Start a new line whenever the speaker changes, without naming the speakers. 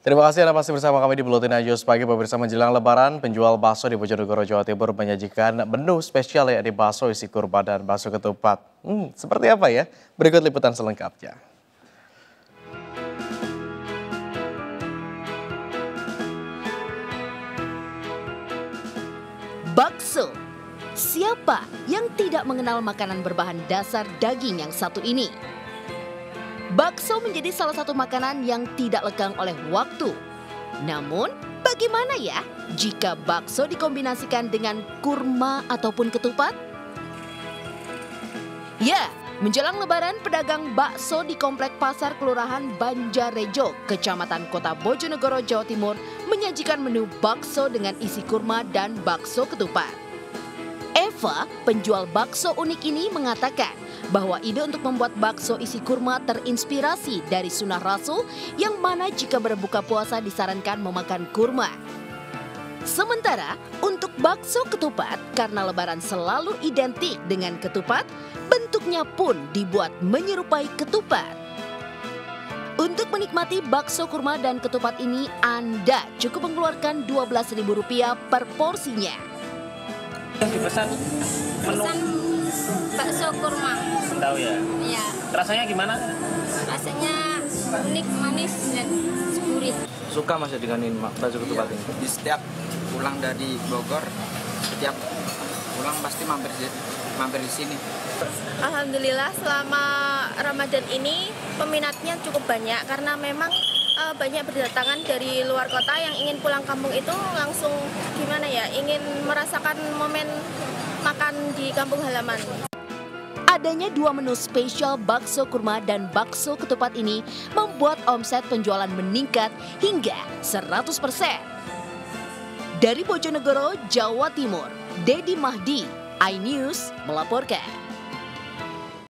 Terima kasih Anda masih bersama kami di Buletin Ajus Pagi. Pemirsa menjelang lebaran, penjual bakso di Bojonegoro, Jawa Timur menyajikan menu spesial yakni bakso isi kurma dan bakso ketupat. Hmm, seperti apa ya? Berikut liputan selengkapnya.
Bakso. Siapa yang tidak mengenal makanan berbahan dasar daging yang satu ini? Bakso menjadi salah satu makanan yang tidak lekang oleh waktu. Namun, bagaimana ya jika bakso dikombinasikan dengan kurma ataupun ketupat? Ya, menjelang lebaran pedagang bakso di Komplek Pasar Kelurahan Banjarejo, Kecamatan Kota Bojonegoro, Jawa Timur menyajikan menu bakso dengan isi kurma dan bakso ketupat. Eva, penjual bakso unik ini mengatakan bahwa ide untuk membuat bakso isi kurma terinspirasi dari sunnah rasul yang mana jika berbuka puasa disarankan memakan kurma. Sementara untuk bakso ketupat, karena lebaran selalu identik dengan ketupat, bentuknya pun dibuat menyerupai ketupat. Untuk menikmati bakso kurma dan ketupat ini, Anda cukup mengeluarkan Rp12.000 per porsinya.
Yang dipesan menu
bakso kurma.
Tahu ya.
ya
Rasanya gimana?
rasanya unik manis dan gurih.
Suka mas ya dengan ini Mak, bakso ketupat ini?
Di setiap pulang dari Bogor setiap pulang pasti mampir di, mampir di sini.
Alhamdulillah selama Ramadan ini peminatnya cukup banyak karena memang eh, banyak berdatangan dari luar kota yang ingin pulang kampung itu langsung gimana ya? Ingin merasakan momen makan di kampung halaman.
Adanya dua menu spesial bakso kurma dan bakso ketupat ini membuat omset penjualan meningkat hingga 100%. Dari Bojonegoro, Jawa Timur, Dedi Mahdi, iNews melaporkan.